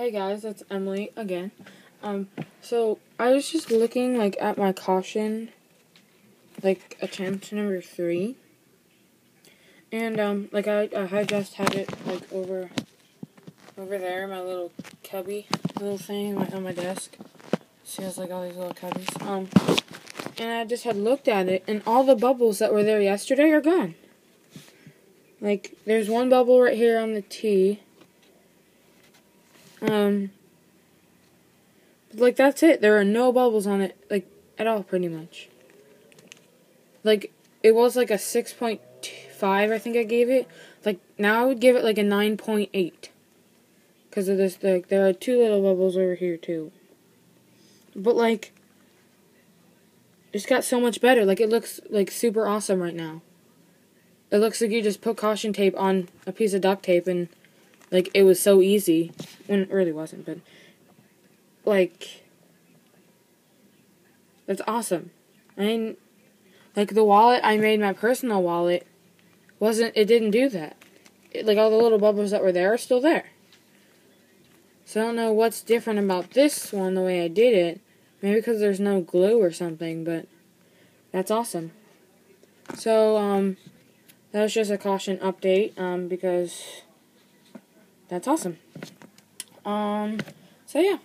Hey guys, it's Emily again. Um, so I was just looking like at my caution, like attempt number three, and um, like I I just had it like over, over there, my little cubby little thing on my desk. She has like all these little cubbies. Um, and I just had looked at it, and all the bubbles that were there yesterday are gone. Like, there's one bubble right here on the T. Um, but like, that's it. There are no bubbles on it, like, at all, pretty much. Like, it was like a 6.5, I think I gave it. Like, now I would give it like a 9.8. Because of this, like, there are two little bubbles over here, too. But, like, it's got so much better. Like, it looks, like, super awesome right now. It looks like you just put caution tape on a piece of duct tape and like it was so easy when it really wasn't, but like that's awesome. I mean like the wallet I made my personal wallet wasn't it didn't do that. It, like all the little bubbles that were there are still there. So I don't know what's different about this one the way I did it. Maybe because there's no glue or something, but that's awesome. So um that was just a caution update um, because that's awesome. Um, so yeah.